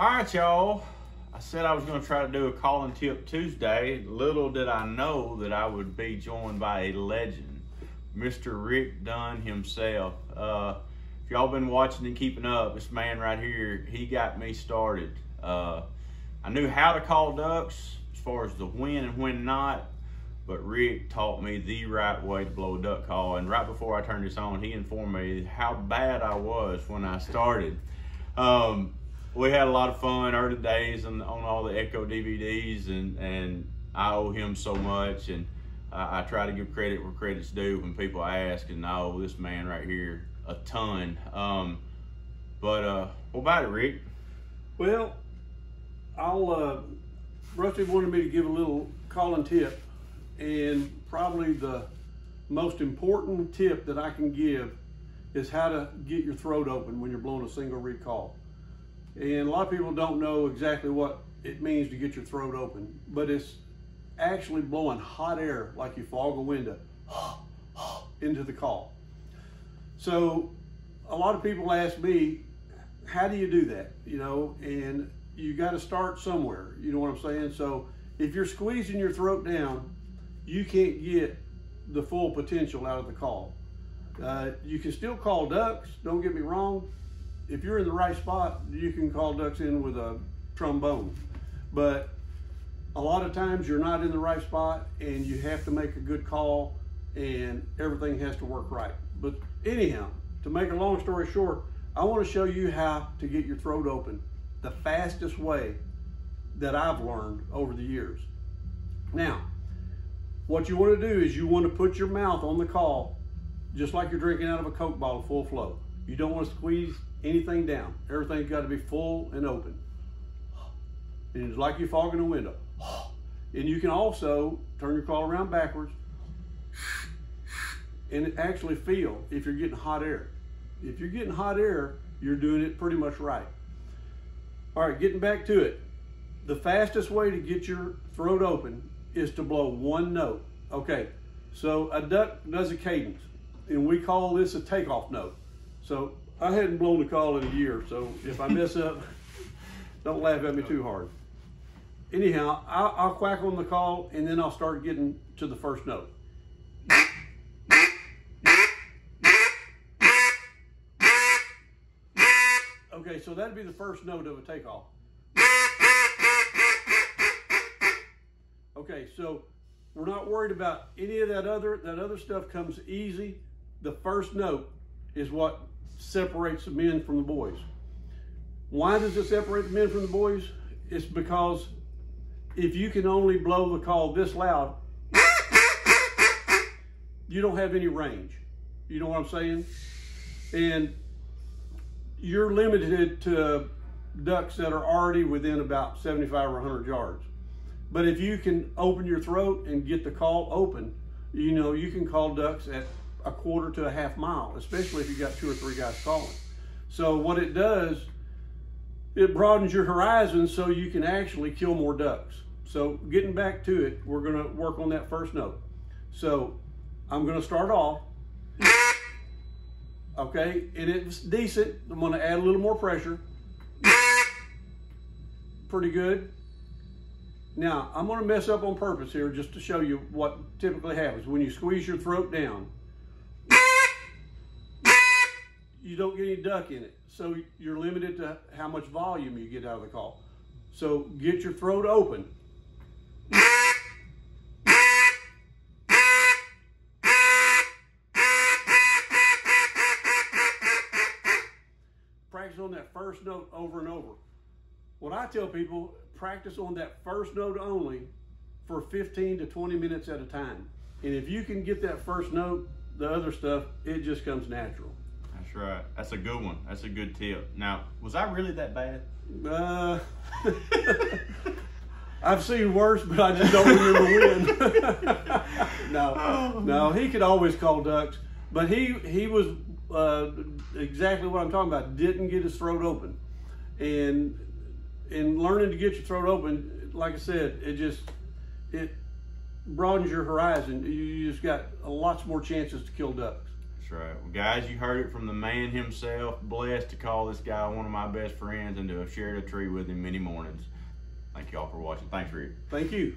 All right, y'all. I said I was going to try to do a call and tip Tuesday. Little did I know that I would be joined by a legend, Mr. Rick Dunn himself. Uh, if y'all been watching and keeping up, this man right here, he got me started. Uh, I knew how to call ducks as far as the when and when not, but Rick taught me the right way to blow a duck call. And right before I turned this on, he informed me how bad I was when I started. Um, we had a lot of fun early days on, on all the Echo DVDs, and, and I owe him so much. And I, I try to give credit where credit's due when people ask, and I owe this man right here a ton. Um, but uh, what about it, Rick? Well, I'll, uh, Rusty wanted me to give a little call and tip, and probably the most important tip that I can give is how to get your throat open when you're blowing a single recall. call. And a lot of people don't know exactly what it means to get your throat open, but it's actually blowing hot air like you fog a window into the call. So a lot of people ask me, how do you do that? You know, and you got to start somewhere. You know what I'm saying? So if you're squeezing your throat down, you can't get the full potential out of the call. Uh, you can still call ducks, don't get me wrong, if you're in the right spot, you can call ducks in with a trombone. But a lot of times you're not in the right spot and you have to make a good call and everything has to work right. But anyhow, to make a long story short, I want to show you how to get your throat open the fastest way that I've learned over the years. Now, what you want to do is you want to put your mouth on the call just like you're drinking out of a Coke bottle full flow. You don't want to squeeze anything down. Everything's got to be full and open. And it's like you're fogging a window. And you can also turn your call around backwards and actually feel if you're getting hot air. If you're getting hot air, you're doing it pretty much right. All right, getting back to it. The fastest way to get your throat open is to blow one note. Okay, so a duck does a cadence, and we call this a takeoff note. So I hadn't blown a call in a year, so if I mess up, don't laugh at me too hard. Anyhow, I'll, I'll quack on the call and then I'll start getting to the first note. Okay, so that'd be the first note of a takeoff. Okay, so we're not worried about any of that other, that other stuff comes easy. The first note is what separates the men from the boys. Why does it separate the men from the boys? It's because if you can only blow the call this loud, you don't have any range. You know what I'm saying? And you're limited to ducks that are already within about 75 or 100 yards. But if you can open your throat and get the call open, you know, you can call ducks at a quarter to a half mile, especially if you got two or three guys calling. So what it does, it broadens your horizon so you can actually kill more ducks. So getting back to it, we're gonna work on that first note. So I'm gonna start off, okay, and it's decent. I'm gonna add a little more pressure. Pretty good. Now, I'm gonna mess up on purpose here just to show you what typically happens. When you squeeze your throat down, you don't get any duck in it. So you're limited to how much volume you get out of the call. So get your throat open. Practice on that first note over and over. What I tell people, practice on that first note only for 15 to 20 minutes at a time. And if you can get that first note, the other stuff, it just comes natural. That's right. That's a good one. That's a good tip. Now, was I really that bad? Uh, I've seen worse, but I just don't remember when. no, no, he could always call ducks, but he he was uh, exactly what I'm talking about. Didn't get his throat open, and in learning to get your throat open, like I said, it just it broadens your horizon. You just got lots more chances to kill ducks. Right. Well, guys, you heard it from the man himself. Blessed to call this guy one of my best friends and to have shared a tree with him many mornings. Thank you all for watching. Thanks, Rick. Thank you.